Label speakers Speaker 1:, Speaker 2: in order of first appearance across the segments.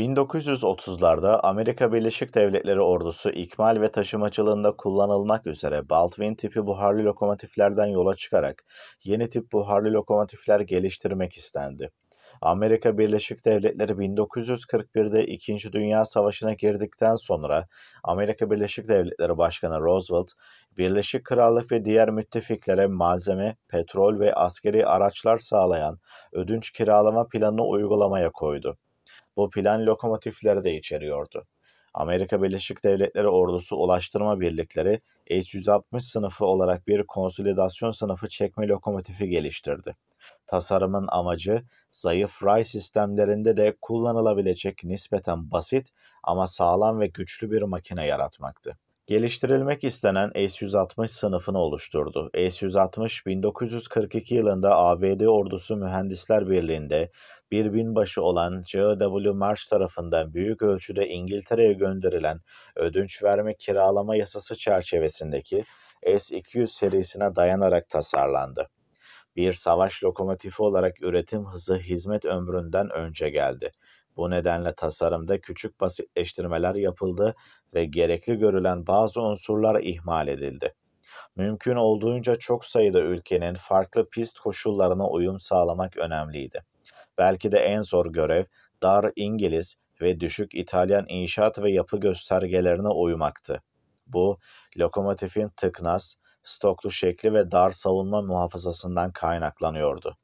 Speaker 1: 1930'larda Amerika Birleşik Devletleri ordusu ikmal ve taşımacılığında kullanılmak üzere Baldwin tipi buharlı lokomotiflerden yola çıkarak yeni tip buharlı lokomotifler geliştirmek istendi. Amerika Birleşik Devletleri 1941'de İkinci Dünya Savaşı'na girdikten sonra Amerika Birleşik Devletleri Başkanı Roosevelt, Birleşik Krallık ve diğer müttefiklere malzeme, petrol ve askeri araçlar sağlayan ödünç kiralama planını uygulamaya koydu. Bu plan lokomotifleri de içeriyordu. Amerika Birleşik Devletleri Ordusu Ulaştırma Birlikleri S-160 sınıfı olarak bir konsolidasyon sınıfı çekme lokomotifi geliştirdi. Tasarımın amacı zayıf ray sistemlerinde de kullanılabilecek nispeten basit ama sağlam ve güçlü bir makine yaratmaktı. Geliştirilmek istenen S-160 sınıfını oluşturdu. S-160 1942 yılında ABD Ordusu Mühendisler Birliği'nde bir binbaşı olan J.W. Marsh tarafından büyük ölçüde İngiltere'ye gönderilen ödünç verme kiralama yasası çerçevesindeki S-200 serisine dayanarak tasarlandı. Bir savaş lokomotifi olarak üretim hızı hizmet ömründen önce geldi. Bu nedenle tasarımda küçük basitleştirmeler yapıldı ve gerekli görülen bazı unsurlar ihmal edildi. Mümkün olduğunca çok sayıda ülkenin farklı pist koşullarına uyum sağlamak önemliydi. Belki de en zor görev dar İngiliz ve düşük İtalyan inşaat ve yapı göstergelerine uymaktı. Bu, lokomotifin tıknaz, stoklu şekli ve dar savunma muhafazasından kaynaklanıyordu.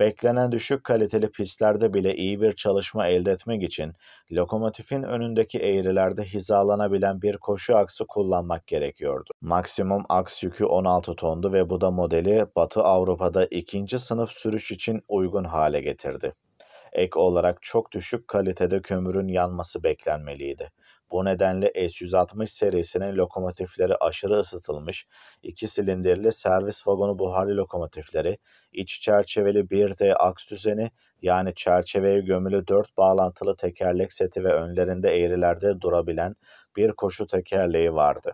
Speaker 1: Beklenen düşük kaliteli pistlerde bile iyi bir çalışma elde etmek için lokomotifin önündeki eğrilerde hizalanabilen bir koşu aksı kullanmak gerekiyordu. Maksimum aks yükü 16 tondu ve bu da modeli Batı Avrupa'da ikinci sınıf sürüş için uygun hale getirdi. Ek olarak çok düşük kalitede kömürün yanması beklenmeliydi. Bu nedenle S-160 serisinin lokomotifleri aşırı ısıtılmış, iki silindirli servis vagonu buharlı lokomotifleri, iç çerçeveli 1D aks düzeni yani çerçeveye gömülü 4 bağlantılı tekerlek seti ve önlerinde eğrilerde durabilen bir koşu tekerleği vardı.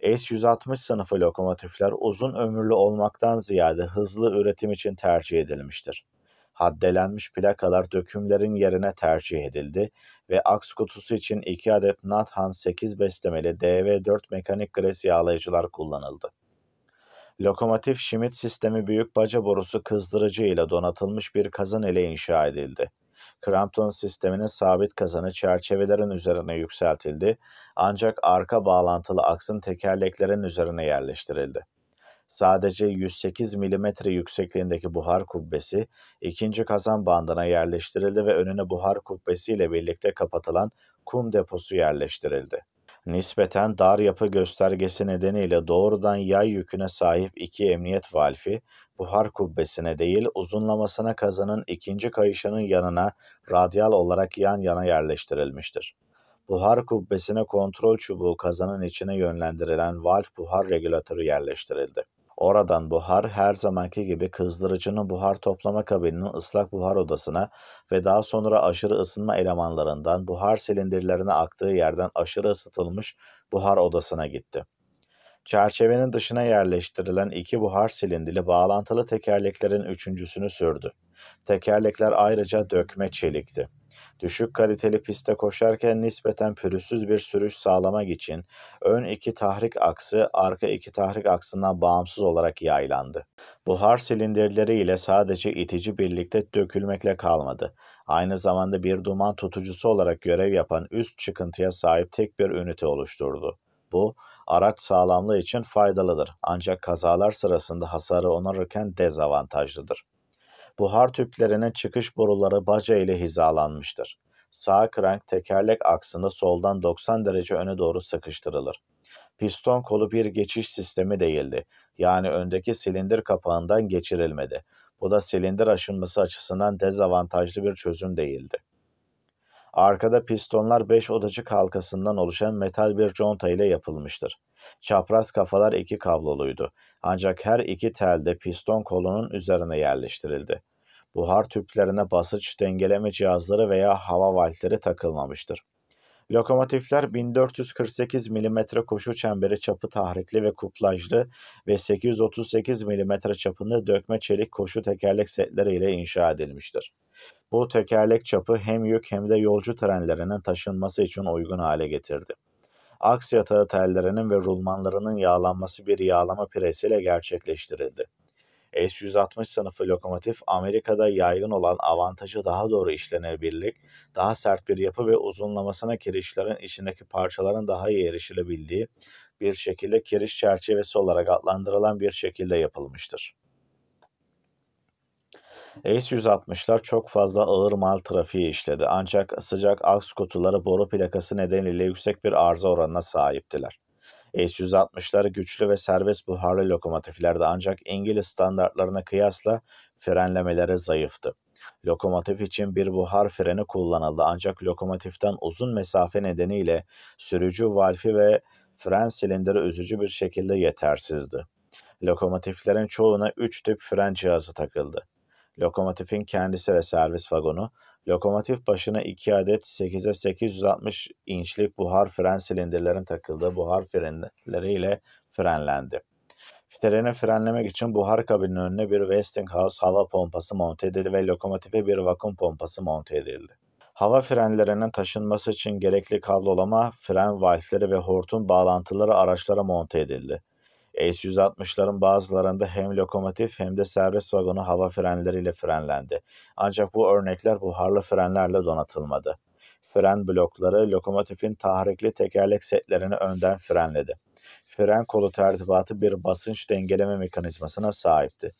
Speaker 1: S-160 sınıfı lokomotifler uzun ömürlü olmaktan ziyade hızlı üretim için tercih edilmiştir haddelenmiş plakalar dökümlerin yerine tercih edildi ve aks kutusu için 2 adet Nathan 8 beslemeli DV4 mekanik gres yağlayıcılar kullanıldı. Lokomotif Schmidt sistemi büyük baca borusu kızdırıcı ile donatılmış bir kazan ile inşa edildi. Crampton sisteminin sabit kazanı çerçevelerin üzerine yükseltildi ancak arka bağlantılı aksın tekerleklerin üzerine yerleştirildi. Sadece 108 mm yüksekliğindeki buhar kubbesi ikinci kazan bandına yerleştirildi ve önüne buhar kubbesi ile birlikte kapatılan kum deposu yerleştirildi. Nispeten dar yapı göstergesi nedeniyle doğrudan yay yüküne sahip iki emniyet valfi, buhar kubbesine değil uzunlamasına kazanın ikinci kayışının yanına radyal olarak yan yana yerleştirilmiştir. Buhar kubbesine kontrol çubuğu kazanın içine yönlendirilen valf buhar regülatörü yerleştirildi. Oradan buhar her zamanki gibi kızdırıcının buhar toplama kabininin ıslak buhar odasına ve daha sonra aşırı ısınma elemanlarından buhar silindirlerine aktığı yerden aşırı ısıtılmış buhar odasına gitti. Çerçevenin dışına yerleştirilen iki buhar silindili bağlantılı tekerleklerin üçüncüsünü sürdü. Tekerlekler ayrıca dökme çelikti. Düşük kaliteli pistte koşarken nispeten pürüzsüz bir sürüş sağlamak için ön iki tahrik aksı arka iki tahrik aksından bağımsız olarak yaylandı. Buhar silindirleri ile sadece itici birlikte dökülmekle kalmadı. Aynı zamanda bir duman tutucusu olarak görev yapan üst çıkıntıya sahip tek bir ünite oluşturdu. Bu, araç sağlamlığı için faydalıdır ancak kazalar sırasında hasarı onarırken dezavantajlıdır. Buhar tüplerinin çıkış boruları baca ile hizalanmıştır. Sağ krank tekerlek aksında soldan 90 derece öne doğru sıkıştırılır. Piston kolu bir geçiş sistemi değildi. Yani öndeki silindir kapağından geçirilmedi. Bu da silindir aşınması açısından dezavantajlı bir çözüm değildi. Arkada pistonlar 5 odacık halkasından oluşan metal bir conta ile yapılmıştır. Çapraz kafalar iki kabloluydu. Ancak her iki tel de piston kolunun üzerine yerleştirildi. Buhar tüplerine basınç dengeleme cihazları veya hava valfleri takılmamıştır. Lokomotifler 1448 mm koşu çemberi çapı tahrikli ve kuplajlı ve 838 mm çapında dökme çelik koşu tekerlek setleri ile inşa edilmiştir. Bu tekerlek çapı hem yük hem de yolcu trenlerinin taşınması için uygun hale getirdi. Aks yatağı tellerinin ve rulmanlarının yağlanması bir yağlama presiyle gerçekleştirildi. S-160 sınıfı lokomotif Amerika'da yaygın olan avantajı daha doğru işlenebilirlik, daha sert bir yapı ve uzunlamasına kirişlerin içindeki parçaların daha iyi erişilebildiği bir şekilde kiriş çerçevesi olarak adlandırılan bir şekilde yapılmıştır. S-160'lar çok fazla ağır mal trafiği işledi ancak sıcak aks kutuları boru plakası nedeniyle yüksek bir arıza oranına sahiptiler. S-160'lar güçlü ve serbest buharlı lokomotiflerdi ancak İngiliz standartlarına kıyasla frenlemeleri zayıftı. Lokomotif için bir buhar freni kullanıldı ancak lokomotiften uzun mesafe nedeniyle sürücü valfi ve fren silindiri üzücü bir şekilde yetersizdi. Lokomotiflerin çoğuna 3 tip fren cihazı takıldı. Lokomotifin kendisi ve servis vagonu, lokomotif başına 2 adet 8'e 860 inçlik buhar fren silindirlerin takıldığı buhar frenleriyle frenlendi. Treni frenlemek için buhar kabinin önüne bir Westinghouse hava pompası monte edildi ve lokomotife bir vakum pompası monte edildi. Hava frenlerinin taşınması için gerekli kablolama, fren valfleri ve hortum bağlantıları araçlara monte edildi. S-160'ların bazılarında hem lokomotif hem de servis vagonu hava frenleriyle frenlendi. Ancak bu örnekler buharlı frenlerle donatılmadı. Fren blokları lokomotifin tahrikli tekerlek setlerini önden frenledi. Fren kolu tertibatı bir basınç dengeleme mekanizmasına sahipti.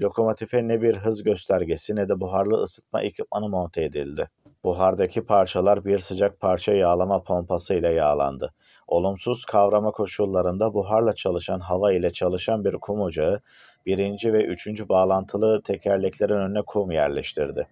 Speaker 1: Lokomotife ne bir hız göstergesi ne de buharlı ısıtma ekipmanı monte edildi. Buhardaki parçalar bir sıcak parça yağlama pompası ile yağlandı. Olumsuz kavrama koşullarında buharla çalışan hava ile çalışan bir kum ocağı, birinci ve üçüncü bağlantılı tekerleklerin önüne kum yerleştirdi.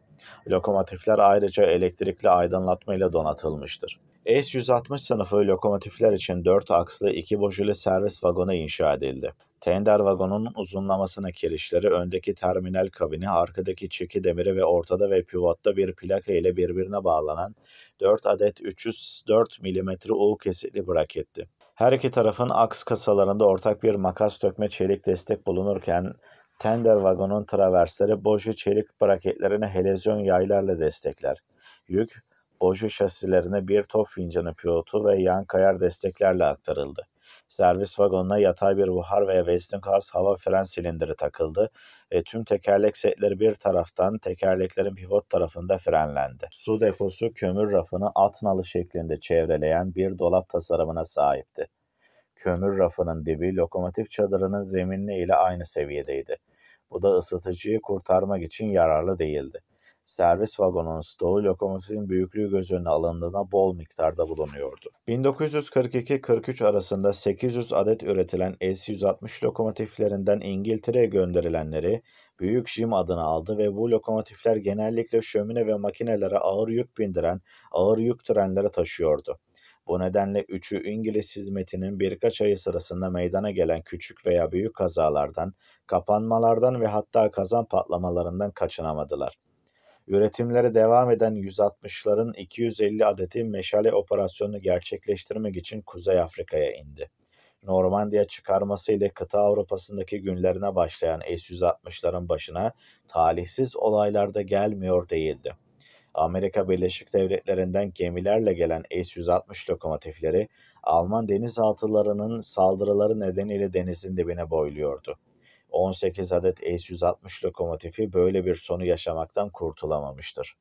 Speaker 1: Lokomotifler ayrıca elektrikli aydınlatma ile donatılmıştır. S-160 sınıfı lokomotifler için 4 akslı iki boşulu servis vagonu inşa edildi. Tender vagonunun uzunlamasına kirişleri, öndeki terminal kabini, arkadaki çeki demiri ve ortada ve pivotta bir plaka ile birbirine bağlanan 4 adet 304 mm U kesikli braketti. Her iki tarafın aks kasalarında ortak bir makas dökme çelik destek bulunurken tender vagonun traversleri boji çelik braketlerini helezyon yaylarla destekler. Yük, boji şasilerine bir top fincanı pilotu ve yan kayar desteklerle aktarıldı. Servis vagonuna yatay bir buhar ve Westinghouse hava fren silindiri takıldı ve tüm tekerlek setleri bir taraftan tekerleklerin pivot tarafında frenlendi. Su deposu kömür rafını alt nalı şeklinde çevreleyen bir dolap tasarımına sahipti. Kömür rafının dibi lokomotif çadırının zeminine ile aynı seviyedeydi. Bu da ısıtıcıyı kurtarmak için yararlı değildi servis vagonunun stoğu lokomotifin büyüklüğü göz önüne alındığında bol miktarda bulunuyordu. 1942-43 arasında 800 adet üretilen S-160 lokomotiflerinden İngiltere'ye gönderilenleri Büyük Jim adını aldı ve bu lokomotifler genellikle şömine ve makinelere ağır yük bindiren ağır yük trenleri taşıyordu. Bu nedenle üçü İngiliz hizmetinin birkaç ayı sırasında meydana gelen küçük veya büyük kazalardan, kapanmalardan ve hatta kazan patlamalarından kaçınamadılar. Üretimleri devam eden 160'ların 250 adeti meşale operasyonunu gerçekleştirmek için Kuzey Afrika'ya indi. Normandiya çıkarması ile kıta Avrupa'sındaki günlerine başlayan S-160'ların başına talihsiz olaylar da gelmiyor değildi. Amerika Birleşik Devletleri'nden gemilerle gelen S-160 lokomotifleri Alman denizaltılarının saldırıları nedeniyle denizin dibine boyluyordu. 18 adet S-160 lokomotifi böyle bir sonu yaşamaktan kurtulamamıştır.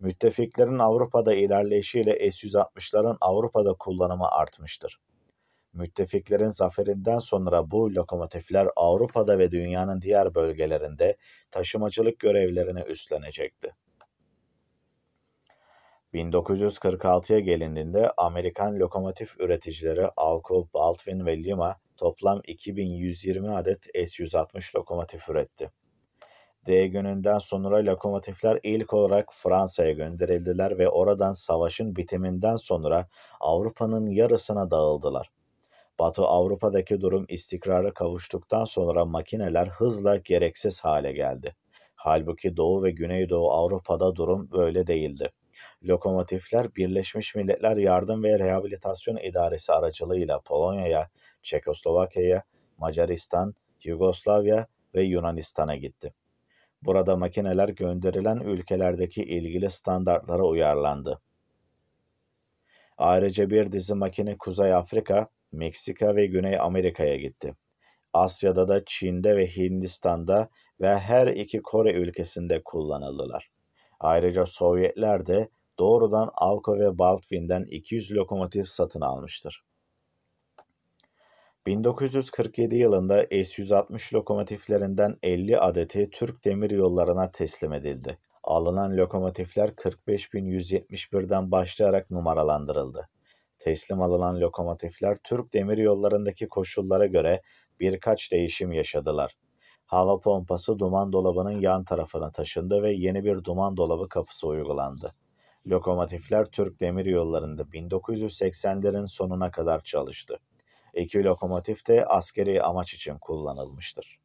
Speaker 1: Müttefiklerin Avrupa'da ilerleyişiyle S-160'ların Avrupa'da kullanımı artmıştır. Müttefiklerin zaferinden sonra bu lokomotifler Avrupa'da ve dünyanın diğer bölgelerinde taşımacılık görevlerini üstlenecekti. 1946'ya gelindiğinde Amerikan lokomotif üreticileri Alco, Baldwin ve Lima toplam 2120 adet S-160 lokomotif üretti. D gününden sonra lokomotifler ilk olarak Fransa'ya gönderildiler ve oradan savaşın bitiminden sonra Avrupa'nın yarısına dağıldılar. Batı Avrupa'daki durum istikrara kavuştuktan sonra makineler hızla gereksiz hale geldi. Halbuki Doğu ve Güneydoğu Avrupa'da durum böyle değildi. Lokomotifler Birleşmiş Milletler Yardım ve Rehabilitasyon İdaresi aracılığıyla Polonya'ya, Çekoslovakya'ya, Macaristan, Yugoslavya ve Yunanistan'a gitti. Burada makineler gönderilen ülkelerdeki ilgili standartlara uyarlandı. Ayrıca bir dizi makine Kuzey Afrika, Meksika ve Güney Amerika'ya gitti. Asya'da da Çin'de ve Hindistan'da ve her iki Kore ülkesinde kullanıldılar. Ayrıca Sovyetler de doğrudan Alko ve Baltvin'den 200 lokomotif satın almıştır. 1947 yılında S-160 lokomotiflerinden 50 adeti Türk Demiryolları'na teslim edildi. Alınan lokomotifler 45.171'den başlayarak numaralandırıldı. Teslim alınan lokomotifler Türk Demiryolları'ndaki koşullara göre birkaç değişim yaşadılar. Hava pompası duman dolabının yan tarafına taşındı ve yeni bir duman dolabı kapısı uygulandı. Lokomotifler Türk Demiryolları'nda 1980'lerin sonuna kadar çalıştı. İki lokomotif de askeri amaç için kullanılmıştır.